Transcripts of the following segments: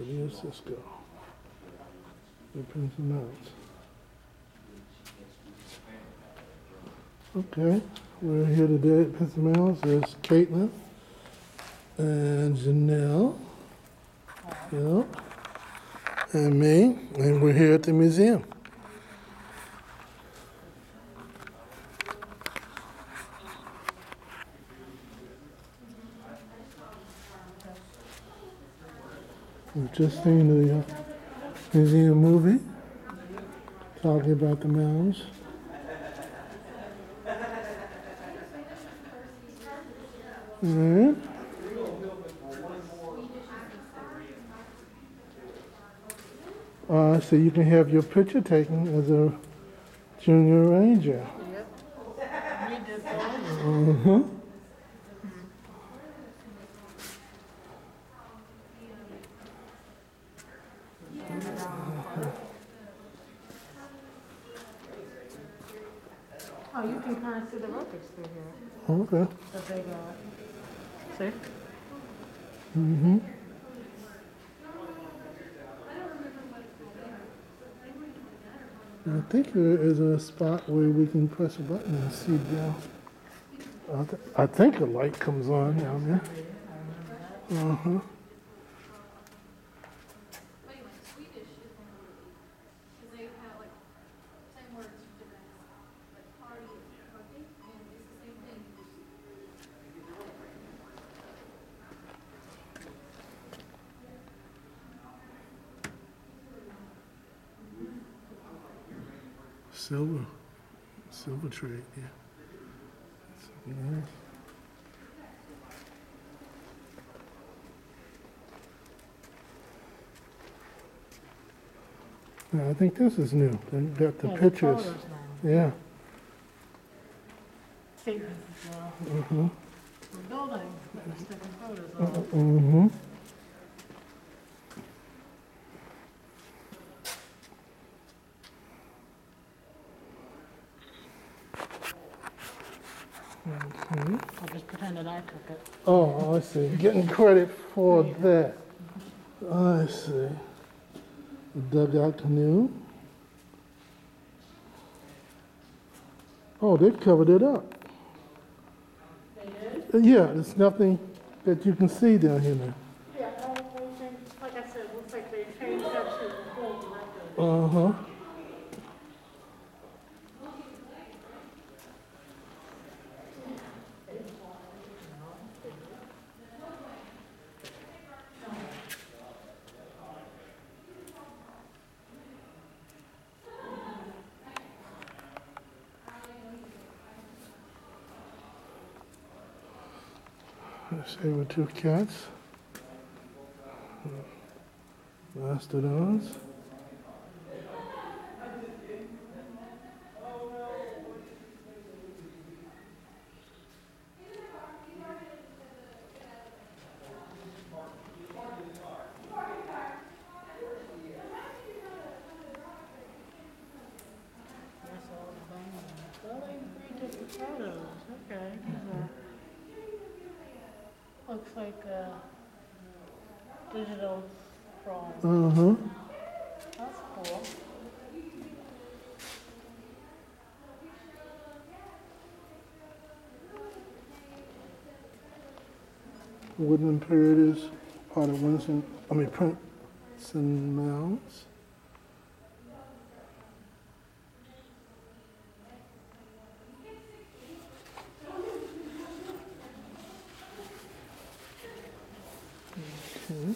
City of Cisco. The Prince of Mounts. Okay, we're here today at of Mounts. There's Caitlin and Janelle. Yep. And me, and we're here at the museum. We've just seen the uh, museum movie talking about the mounds. Alright. Uh, so you can have your picture taken as a junior ranger. Yep. We did those. Mm-hmm. Oh, you can kind of see the records through here Okay. that they got. See? Mm-hmm. I think there is a spot where we can press a button and see down. I, th- I think a light comes on down there. Uh-huh. Wait, like Swedish is one of the, because they have like, same words for different, like party and party, and it's the same thing, you just Silver. Silver trade, yeah. Yeah, I think this is new. They got the Yeah, pictures. now. Yeah. Statements as well. Mm-hmm. The building, there's different photos of it. Mm-hmm. Okay. I'll just pretend that I took it. Oh, I see. Getting credit for that. I see. The dugout canoe. Oh, they covered it up. They did? Yeah, there's nothing that you can see down here now. Yeah, I think, like I said, looks like they changed that to the whole record. Uh-huh. Let's with two cats. Mastodons the bones. Well, they three different photos, okay. these are- Looks like a digital drawing. Uh-huh. That's cool. Woodland period is part of Winston, I mean, Pinson Mounds. Okay.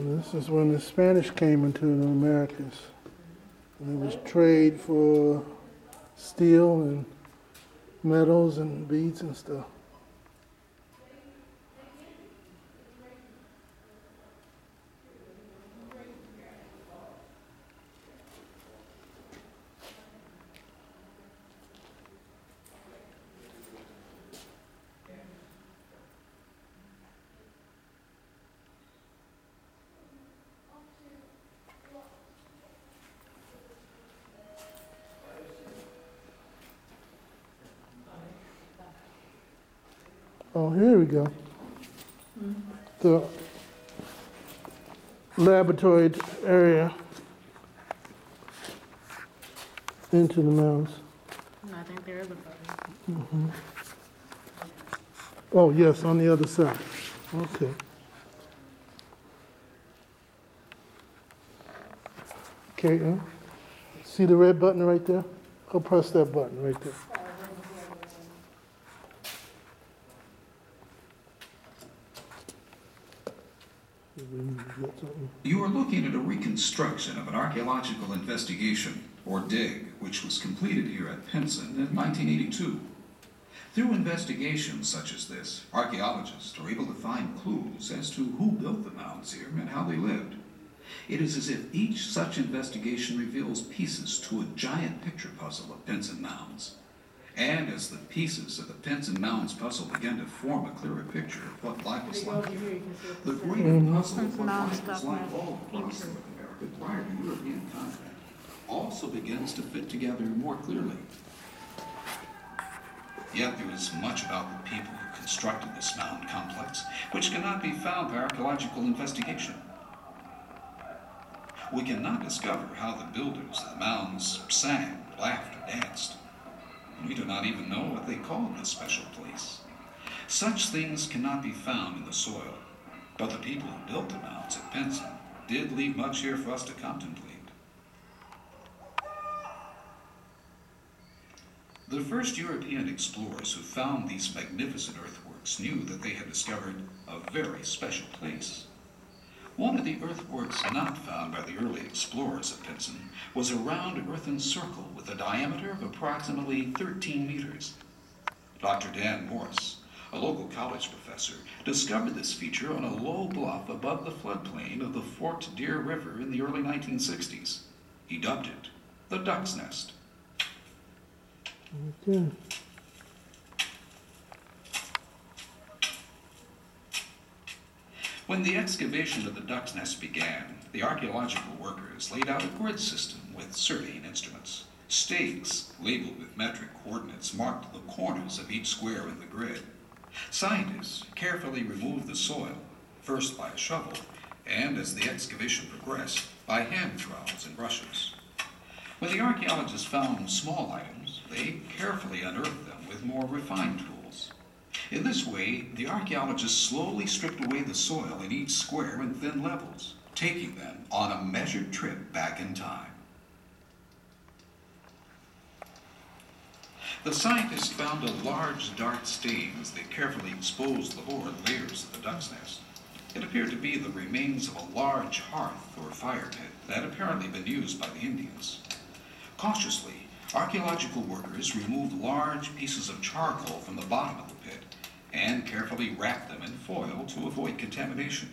And this is when the Spanish came into the Americas. And it was trade for steel and metals and beads and stuff. Oh, here we go. The laboratory area into the mounds. I think there is a photo. Oh, yes, on the other side. Okay. Caitlin, see the red button right there? Go press that button right there. We need to get something. You are looking at a reconstruction of an archaeological investigation, or dig, which was completed here at Pinson in 1982. Through investigations such as this, archaeologists are able to find clues as to who built the mounds here and how they lived. It is as if each such investigation reveals pieces to a giant picture puzzle of Pinson Mounds. And as the pieces of the Pinson Mounds puzzle begin to form a clearer picture of what life was If you go like over here, here, you can see what the this greater says. puzzle of what life was like all across North America prior to European contact also begins to fit together more clearly. Yet there is much about the people who constructed this mound complex which cannot be found by archaeological investigation. We cannot discover how the builders of the mounds sang, laughed, or danced. We do not even know what they called this special place. Such things cannot be found in the soil, but the people who built the mounds at Pinson did leave much here for us to contemplate. The first European explorers who found these magnificent earthworks knew that they had discovered a very special place. One of the earthworks not found by the early explorers of Pinson was a round earthen circle with a diameter of approximately 13 meters. Dr. Dan Morris, a local college professor, discovered this feature on a low bluff above the floodplain of the Forked Deer River in the early 1960s. He dubbed it the Duck's Nest. Okay. When the excavation of the Duck's Nest began, the archaeological workers laid out a grid system with surveying instruments. Stakes, labeled with metric coordinates, marked the corners of each square in the grid. Scientists carefully removed the soil, first by a shovel, and as the excavation progressed, by hand trowels and brushes. When the archaeologists found small items, they carefully unearthed them with more refined tools. In this way, the archaeologists slowly stripped away the soil in each square in thin levels, taking them on a measured trip back in time. The scientists found a large dark stain as they carefully exposed the lower layers of the duck's nest. It appeared to be the remains of a large hearth or fire pit that had apparently been used by the Indians. Cautiously, archaeological workers removed large pieces of charcoal from the bottom of the and carefully wrapped them in foil to avoid contamination.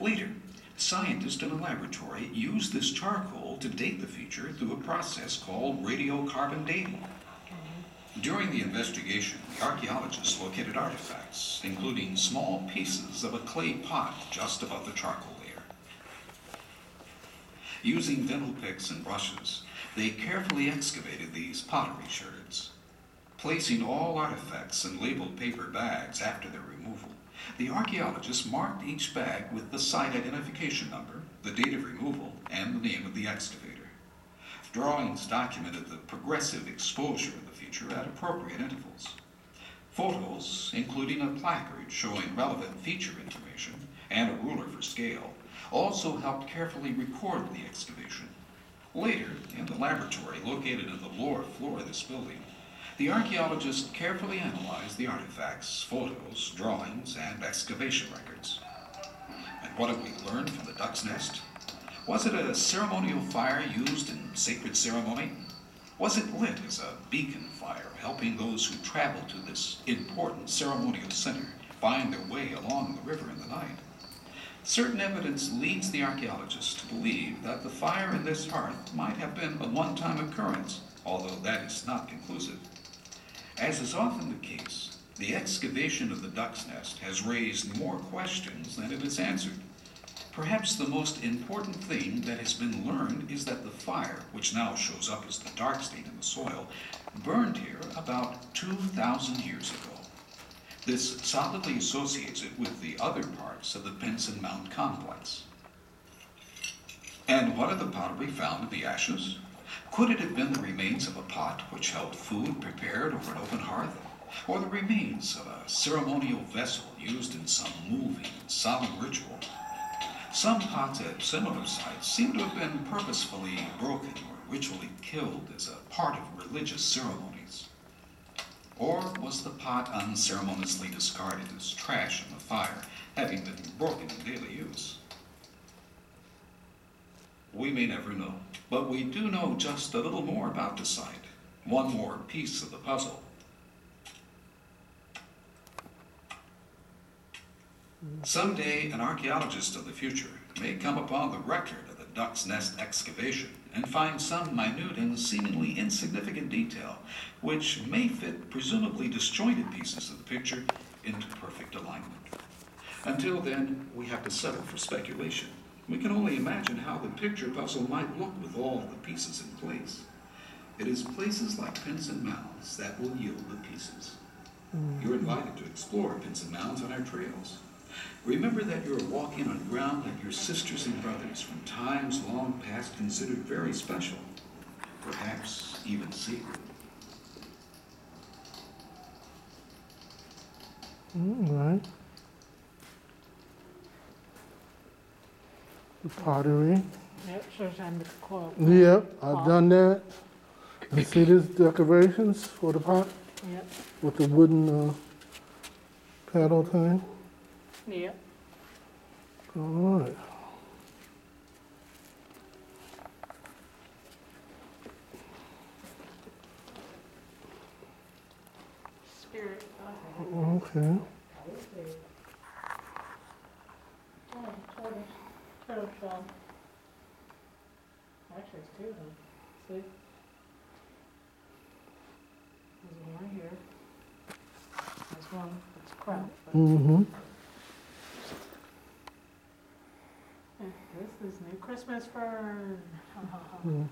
Later, scientists in a laboratory used this charcoal to date the feature through a process called radiocarbon dating. During the investigation, the archaeologists located artifacts, including small pieces of a clay pot just above the charcoal layer. Using dental picks and brushes, they carefully excavated these pottery sherds. Placing all artifacts in labeled paper bags after their removal, the archaeologists marked each bag with the site identification number, the date of removal, and the name of the excavator. Drawings documented the progressive exposure of the feature at appropriate intervals. Photos, including a placard showing relevant feature information and a ruler for scale, also helped carefully record the excavation. Later, in the laboratory located on the lower floor of this building, the archaeologists carefully analyzed the artifacts, photos, drawings, and excavation records. And what have we learned from the duck's nest? Was it a ceremonial fire used in sacred ceremony? Was it lit as a beacon fire, helping those who traveled to this important ceremonial center find their way along the river in the night? Certain evidence leads the archaeologists to believe that the fire in this hearth might have been a one time occurrence, although that is not conclusive. As is often the case, the excavation of the duck's nest has raised more questions than it has answered. Perhaps the most important thing that has been learned is that the fire, which now shows up as the dark stain in the soil, burned here about 2,000 years ago. This solidly associates it with the other parts of the Pinson Mound complex. And what of the pottery found in the ashes? Could it have been the remains of a pot which held food prepared over an open hearth? Or the remains of a ceremonial vessel used in some moving, solemn ritual? Some pots at similar sites seem to have been purposefully broken or ritually killed as a part of religious ceremonies. Or was the pot unceremoniously discarded as trash in the fire, having been broken in daily use? We may never know, but we do know just a little more about the site, one more piece of the puzzle. Someday, an archaeologist of the future may come upon the record of the Duck's Nest excavation and find some minute and seemingly insignificant detail which may fit presumably disjointed pieces of the picture into perfect alignment. Until then, we have to settle for speculation. We can only imagine how the picture puzzle might look with all the pieces in place. It is places like Pinson Mounds that will yield the pieces. Mm. You're invited to explore Pinson Mounds on our trails. Remember that you're walking on ground that your sisters and brothers from times long past considered very special, perhaps even sacred. All mm, right. Pottery. Yep, shows on the quote. Yep, I've done that. You see these decorations for the pot Yep, with the wooden uh, paddle thing? yep. All right. Spirit. Okay. Oh, total, total shell. Actually, it's two of them. See? There's one right here. There's one Mm-hmm. this is new Christmas fern. Okay.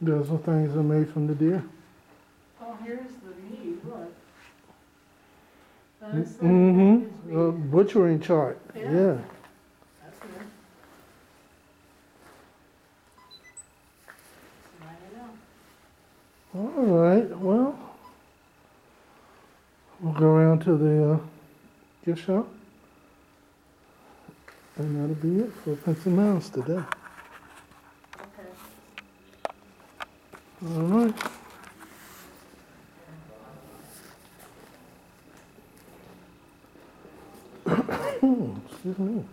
Those are things that are made from the deer. Oh, here's the meat, look. Mm-hmm. is Uh, butchering chart. Yeah. Yeah. That's good. Line it up. All right. Well, we'll go around to the uh, gift shop. And that'll be it for Pinson Mounds today. Okay. All right. Excuse me.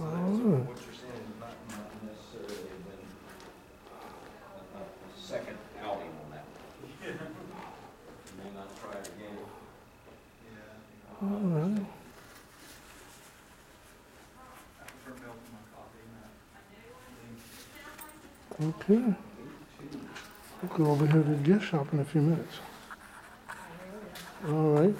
All right. What you're saying is not, not necessarily been a, a second outing on that. May not try it again. All right. Okay. We'll go over here to the gift shop in a few minutes. All right.